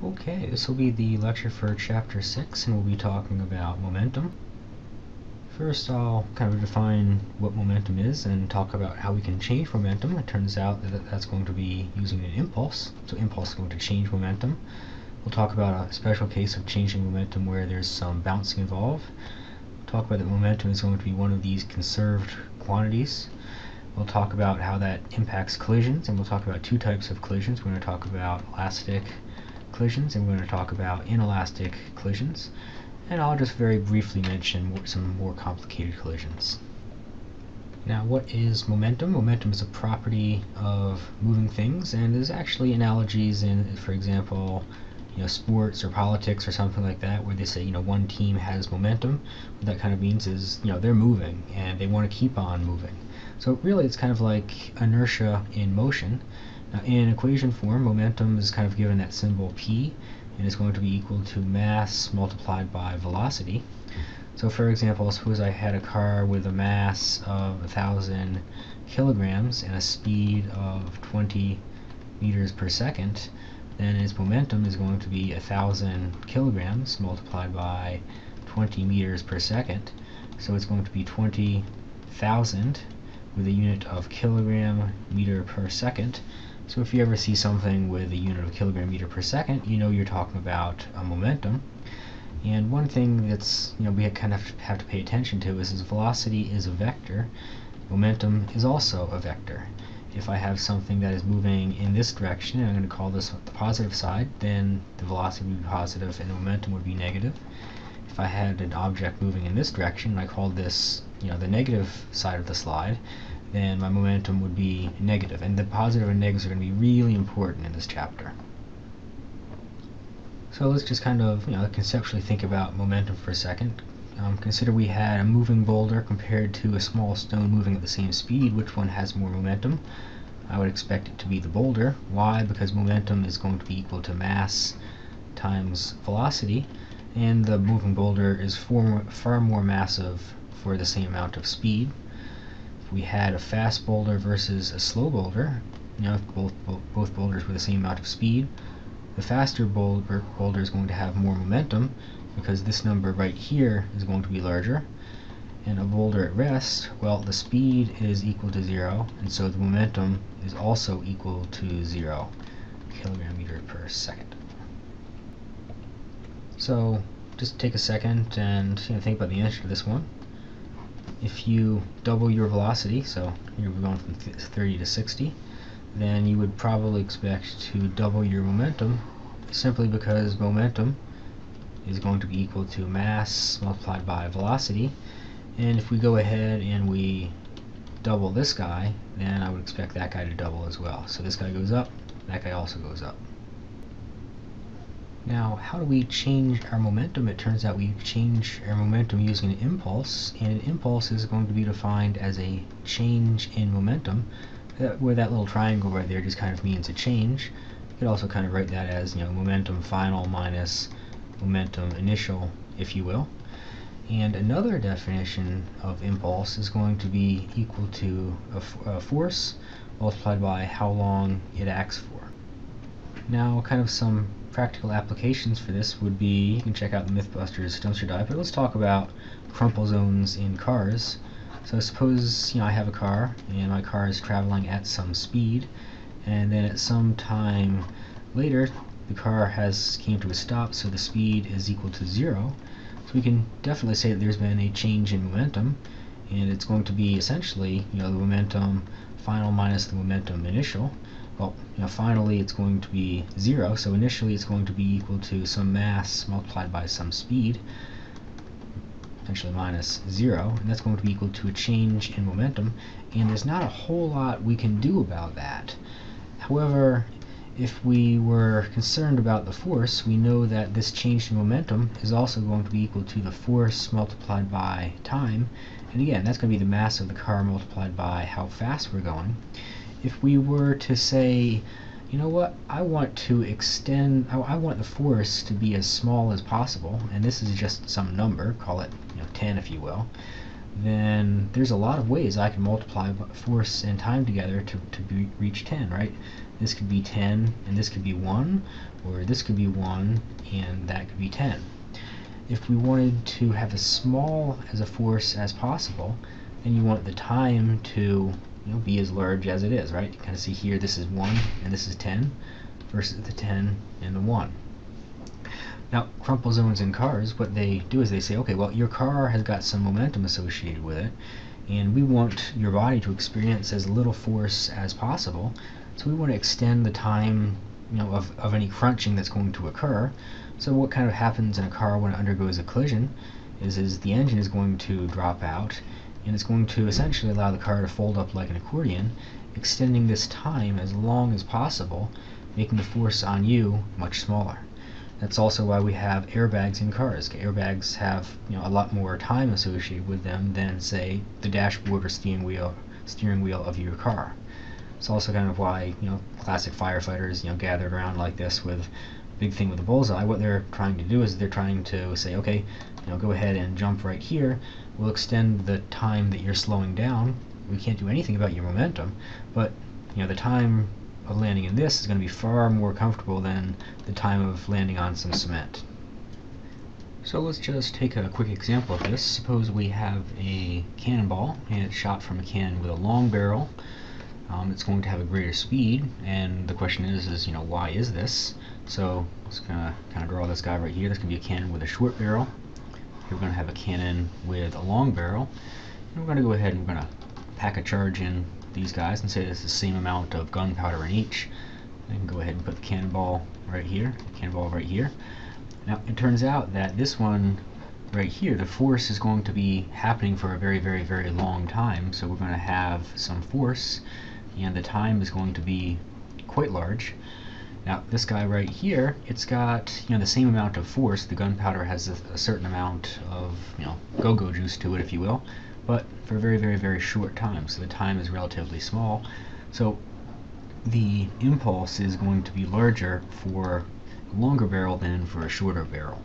Okay, this will be the lecture for chapter 6 and we'll be talking about momentum. First I'll kind of define what momentum is and talk about how we can change momentum. It turns out that that's going to be using an impulse. So impulse is going to change momentum. We'll talk about a special case of changing momentum where there's some bouncing involved. We'll talk about that momentum is going to be one of these conserved quantities. We'll talk about how that impacts collisions and we'll talk about two types of collisions. We're going to talk about elastic collisions and we're going to talk about inelastic collisions and I'll just very briefly mention some more complicated collisions. Now what is momentum? Momentum is a property of moving things and there's actually analogies in for example you know sports or politics or something like that where they say you know one team has momentum what that kind of means is you know they're moving and they want to keep on moving so really it's kind of like inertia in motion in equation form, momentum is kind of given that symbol p, and it's going to be equal to mass multiplied by velocity. So for example, suppose I had a car with a mass of 1,000 kilograms and a speed of 20 meters per second, then its momentum is going to be 1,000 kilograms multiplied by 20 meters per second. So it's going to be 20,000 with a unit of kilogram meter per second. So if you ever see something with a unit of kilogram meter per second, you know you're talking about a momentum. And one thing that's you know we kind of have to pay attention to is, is velocity is a vector, momentum is also a vector. If I have something that is moving in this direction, and I'm going to call this the positive side, then the velocity would be positive and the momentum would be negative. If I had an object moving in this direction, and I called this you know the negative side of the slide, then my momentum would be negative. And the positive and negatives are going to be really important in this chapter. So let's just kind of you know conceptually think about momentum for a second. Um, consider we had a moving boulder compared to a small stone moving at the same speed. Which one has more momentum? I would expect it to be the boulder. Why? Because momentum is going to be equal to mass times velocity, and the moving boulder is far, far more massive for the same amount of speed we had a fast boulder versus a slow boulder, you know, both, both, both boulders were the same amount of speed, the faster boulder, boulder is going to have more momentum because this number right here is going to be larger. And a boulder at rest, well, the speed is equal to zero, and so the momentum is also equal to zero kilogram meter per second. So just take a second and you know, think about the answer to this one if you double your velocity, so you're going from 30 to 60, then you would probably expect to double your momentum simply because momentum is going to be equal to mass multiplied by velocity. And if we go ahead and we double this guy, then I would expect that guy to double as well. So this guy goes up, that guy also goes up. Now, how do we change our momentum? It turns out we change our momentum using an impulse, and an impulse is going to be defined as a change in momentum, where that little triangle right there just kind of means a change. You could also kind of write that as, you know, momentum final minus momentum initial, if you will. And another definition of impulse is going to be equal to a, force multiplied by how long it acts for. Now, kind of some practical applications for this would be, you can check out the Mythbusters dumpster dive, but let's talk about crumple zones in cars. So suppose you know I have a car and my car is traveling at some speed and then at some time later the car has came to a stop so the speed is equal to zero. So we can definitely say that there's been a change in momentum and it's going to be essentially you know the momentum final minus the momentum initial well, know, finally it's going to be zero, so initially it's going to be equal to some mass multiplied by some speed, potentially minus zero, and that's going to be equal to a change in momentum, and there's not a whole lot we can do about that. However, if we were concerned about the force, we know that this change in momentum is also going to be equal to the force multiplied by time, and again, that's going to be the mass of the car multiplied by how fast we're going if we were to say, you know what, I want to extend, I, I, want the force to be as small as possible, and this is just some number, call it you know, 10 if you will, then there's a lot of ways I can multiply force and time together to, to be, reach 10, right? this could be 10 and this could be 1, or this could be 1 and that could be 10. If we wanted to have as small as a force as possible, then you want the time to you know, be as large as it is, right? You kind of see here this is 1 and this is 10 versus the 10 and the 1. Now, crumple zones in cars, what they do is they say, okay, well, your car has got some momentum associated with it, and we want your body to experience as little force as possible, so we want to extend the time you know, of, of any crunching that's going to occur. So what kind of happens in a car when it undergoes a collision is, is the engine is going to drop out, and it's going to essentially allow the car to fold up like an accordion, extending this time as long as possible, making the force on you much smaller. That's also why we have airbags in cars. Airbags have you know a lot more time associated with them than say the dashboard or steering wheel steering wheel of your car. It's also kind of why you know classic firefighters you know gathered around like this with big thing with a bullseye. What they're trying to do is they're trying to say, okay, you know, go ahead and jump right here. We'll extend the time that you're slowing down. We can't do anything about your momentum, but you know the time of landing in this is going to be far more comfortable than the time of landing on some cement. So let's just take a quick example of this. Suppose we have a cannonball and it's shot from a cannon with a long barrel. Um, it's going to have a greater speed and the question is, is you know, why is this? So kind of kind of draw this guy right here. This can be a cannon with a short barrel. Here we're going to have a cannon with a long barrel. And we're going to go ahead and we're to pack a charge in these guys and say it's the same amount of gunpowder in each. Can go ahead and put the cannonball right here, cannonball right here. Now it turns out that this one right here, the force is going to be happening for a very, very, very long time. So we're going to have some force and the time is going to be quite large. Now this guy right here, it's got you know the same amount of force. The gunpowder has a, a certain amount of you know go-go juice to it, if you will but for a very, very, very short time. So the time is relatively small. So the impulse is going to be larger for a longer barrel than for a shorter barrel.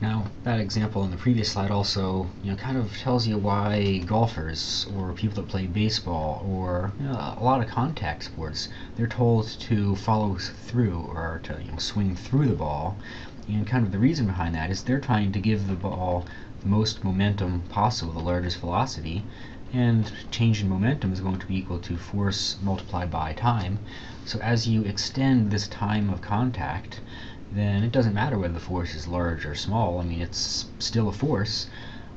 Now, that example in the previous slide also, you know, kind of tells you why golfers or people that play baseball or you know, a lot of contact sports, they're told to follow through or to you know, swing through the ball. And kind of the reason behind that is they're trying to give the ball the most momentum possible, the largest velocity, and change in momentum is going to be equal to force multiplied by time. So as you extend this time of contact, then it doesn't matter whether the force is large or small. I mean, it's still a force.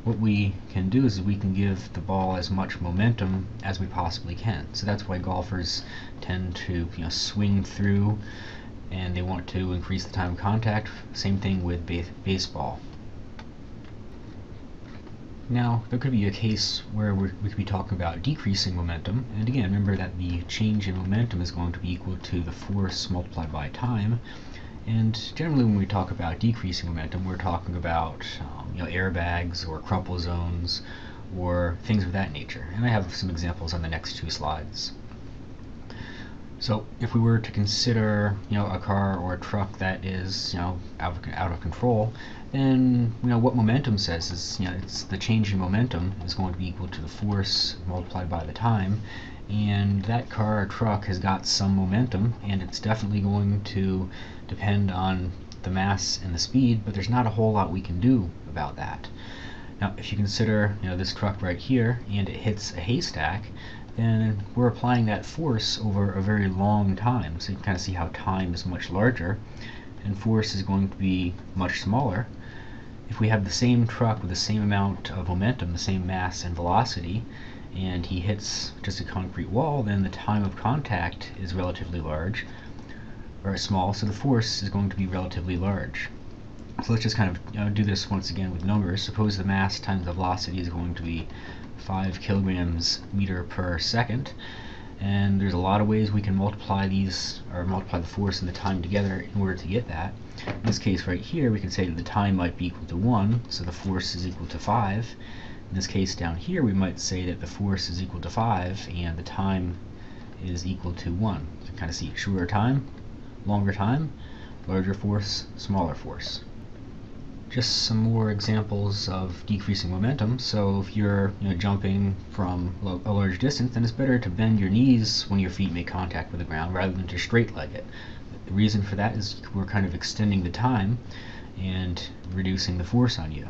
What we can do is we can give the ball as much momentum as we possibly can. So that's why golfers tend to you know swing through and they want to increase the time of contact. Same thing with baseball. Now, there could be a case where we could be talking about decreasing momentum, and again, remember that the change in momentum is going to be equal to the force multiplied by time, and generally when we talk about decreasing momentum, we're talking about um, you know, airbags or crumple zones or things of that nature, and I have some examples on the next two slides. So if we were to consider, you know, a car or a truck that is, you know, out of, out of control, then, you know, what momentum says is, you know, it's the change in momentum is going to be equal to the force multiplied by the time, and that car or truck has got some momentum, and it's definitely going to depend on the mass and the speed, but there's not a whole lot we can do about that. Now, if you consider, you know, this truck right here, and it hits a haystack, then we're applying that force over a very long time. So you can kind of see how time is much larger and force is going to be much smaller. If we have the same truck with the same amount of momentum, the same mass and velocity, and he hits just a concrete wall, then the time of contact is relatively large, or small, so the force is going to be relatively large. So let's just kind of you know, do this once again with numbers. Suppose the mass times the velocity is going to be 5 kilograms meter per second. And there's a lot of ways we can multiply these or multiply the force and the time together in order to get that. In this case right here we can say that the time might be equal to 1 so the force is equal to 5 in this case down here we might say that the force is equal to 5 and the time is equal to 1 so kind of see shorter time longer time larger force smaller force just some more examples of decreasing momentum. So if you're you know, jumping from a large distance, then it's better to bend your knees when your feet make contact with the ground rather than to straight leg it. The reason for that is we're kind of extending the time and reducing the force on you.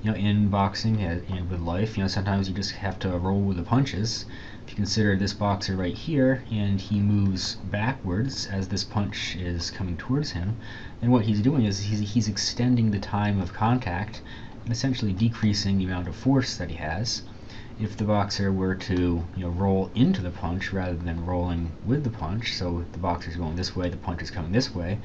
You know, in boxing uh, and with life, you know, sometimes you just have to roll with the punches. If you consider this boxer right here, and he moves backwards as this punch is coming towards him, then what he's doing is he's, he's extending the time of contact and essentially decreasing the amount of force that he has. If the boxer were to you know roll into the punch rather than rolling with the punch, so the boxer's going this way, the punch is coming this way,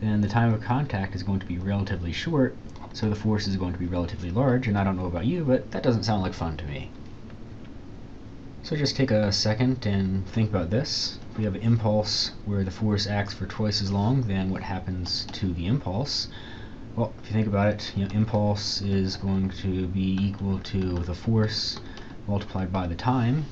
then the time of contact is going to be relatively short, so the force is going to be relatively large, and I don't know about you, but that doesn't sound like fun to me. So just take a second and think about this. We have an impulse where the force acts for twice as long, then what happens to the impulse? Well, if you think about it, you know, impulse is going to be equal to the force multiplied by the time,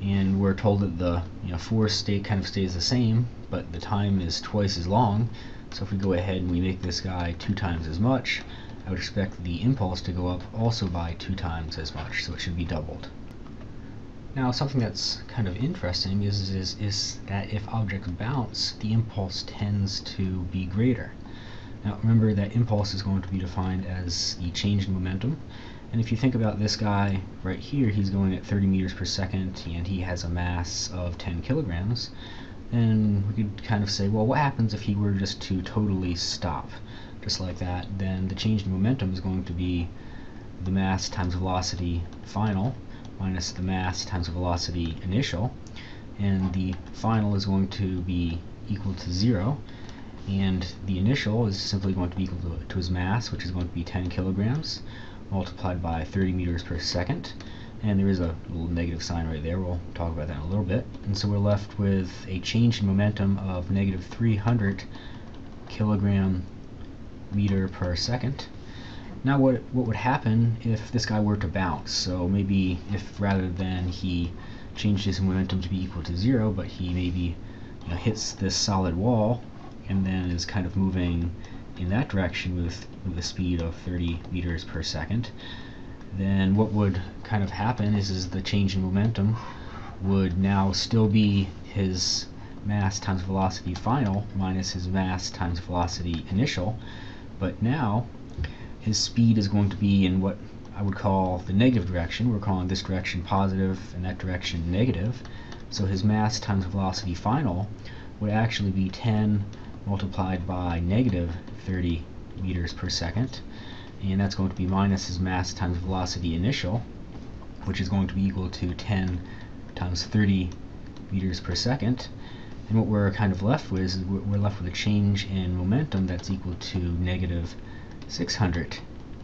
and we're told that the you know, force state kind of stays the same, but the time is twice as long. So if we go ahead and we make this guy two times as much, I would expect the impulse to go up also by two times as much, so it should be doubled. Now something that's kind of interesting is, is, is that if objects bounce, the impulse tends to be greater. Now remember that impulse is going to be defined as the change in momentum, and if you think about this guy right here, he's going at 30 meters per second and he has a mass of 10 kilograms, then we could kind of say, well, what happens if he were just to totally stop? Just like that, then the change in momentum is going to be the mass times velocity final minus the mass times the velocity initial. And the final is going to be equal to zero. And the initial is simply going to be equal to, to his mass which is going to be 10 kilograms multiplied by 30 meters per second. And there is a little negative sign right there. We'll talk about that in a little bit. And so we're left with a change in momentum of negative 300 kilogram meter per second now what, what would happen if this guy were to bounce? So maybe if rather than he changed his momentum to be equal to zero, but he maybe you know, hits this solid wall and then is kind of moving in that direction with, with a speed of 30 meters per second, then what would kind of happen is, is the change in momentum would now still be his mass times velocity final minus his mass times velocity initial, but now his speed is going to be in what I would call the negative direction. We're calling this direction positive and that direction negative. So his mass times velocity final would actually be 10 multiplied by negative 30 meters per second. And that's going to be minus his mass times velocity initial, which is going to be equal to 10 times 30 meters per second. And what we're kind of left with is we're left with a change in momentum that's equal to negative 600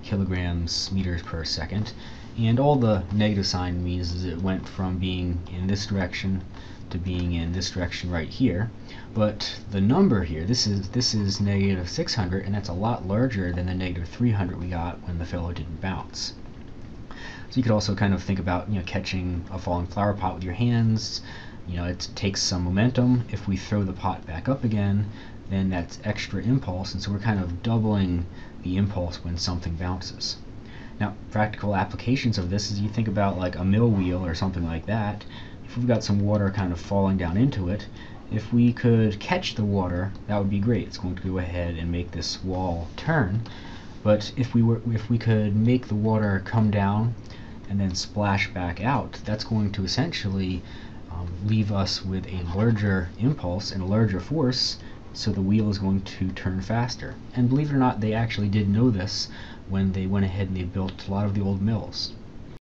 kilograms meters per second. And all the negative sign means is it went from being in this direction to being in this direction right here. But the number here this is this is negative 600 and that's a lot larger than the negative 300 we got when the fellow didn't bounce. So you could also kind of think about you know catching a falling flower pot with your hands you know it takes some momentum if we throw the pot back up again then that's extra impulse and so we're kind of doubling the impulse when something bounces. Now, practical applications of this is you think about like a mill wheel or something like that. If we've got some water kind of falling down into it, if we could catch the water, that would be great. It's going to go ahead and make this wall turn. But if we were, if we could make the water come down and then splash back out, that's going to essentially um, leave us with a larger impulse and a larger force so the wheel is going to turn faster. And believe it or not, they actually did know this when they went ahead and they built a lot of the old mills.